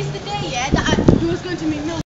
It's the day, yeah, that uh, I, was going to meet Mildred.